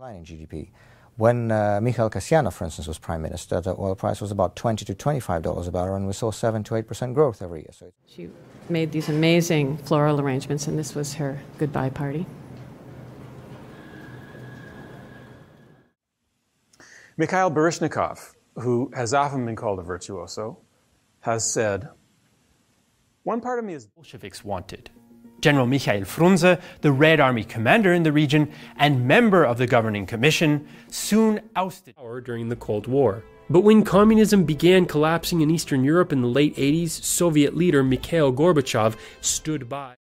in GDP. When uh, Mikhail Kasyanov, for instance, was prime minister, the oil price was about 20 to 25 dollars a barrel, and we saw 7 to 8 percent growth every year. So she made these amazing floral arrangements, and this was her goodbye party. Mikhail Baryshnikov, who has often been called a virtuoso, has said, One part of me is Bolsheviks wanted. General Mikhail Frunze, the Red Army commander in the region and member of the governing commission, soon ousted power during the Cold War. But when communism began collapsing in Eastern Europe in the late 80s, Soviet leader Mikhail Gorbachev stood by.